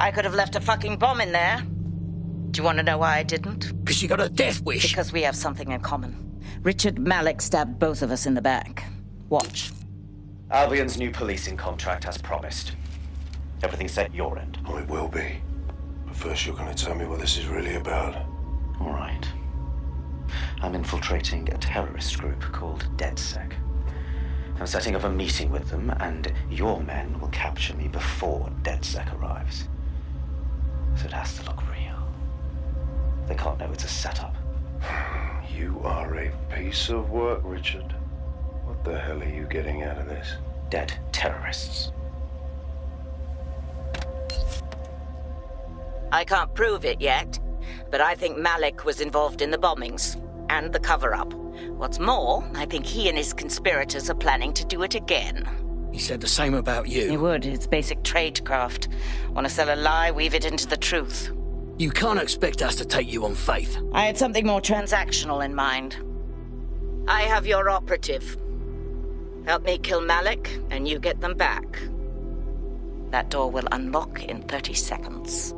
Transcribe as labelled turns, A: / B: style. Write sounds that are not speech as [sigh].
A: I could have left a fucking bomb in there. Do you want to know why I didn't?
B: Because you got a death wish.
A: Because we have something in common. Richard Malik stabbed both of us in the back. Watch.
C: Albion's new policing contract has promised. Everything set your end.
D: Oh, it will be. But first you're gonna tell me what this is really about.
C: All right. I'm infiltrating a terrorist group called DedSec. I'm setting up a meeting with them, and your men will capture me before DedSec arrives. So it has to look real. They can't know it's a setup. [sighs]
D: You are a piece of work, Richard. What the hell are you getting out of this?
C: Dead terrorists.
A: I can't prove it yet, but I think Malik was involved in the bombings and the cover up. What's more, I think he and his conspirators are planning to do it again.
B: He said the same about you.
A: He would. It's basic tradecraft. Want to sell a lie, weave it into the truth.
B: You can't expect us to take you on faith.
A: I had something more transactional in mind. I have your operative. Help me kill Malik, and you get them back. That door will unlock in 30 seconds.